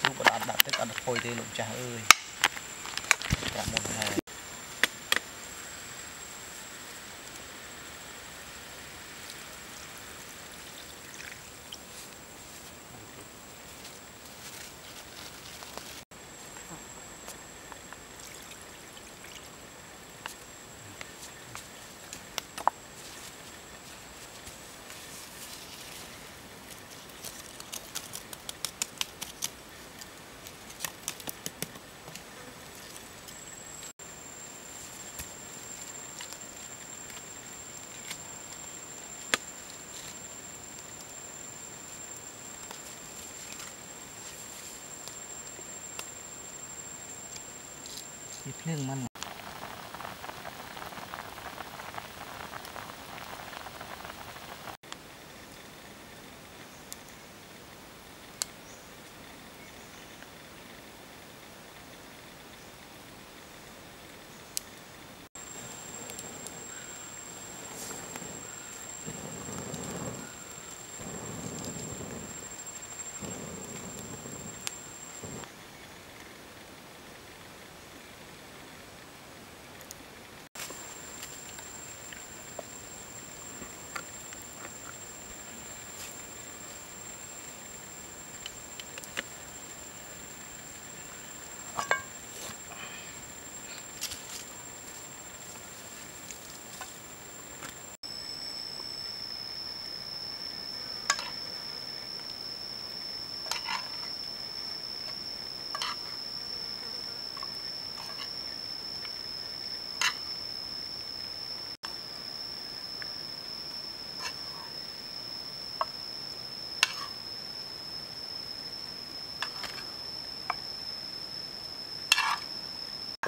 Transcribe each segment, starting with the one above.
ជ្រូកក៏អត់ដាក់ទឹកអត់ពុយទេលោកចាស់អើយប្រាប់មុនហើយ ปิด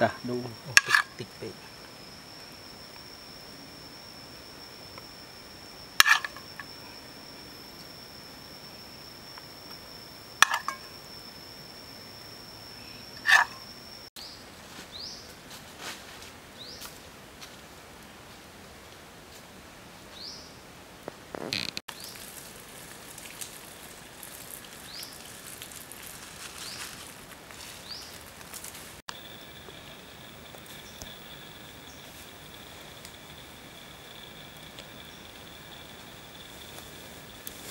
จ้ดูติดไป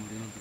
hombre, no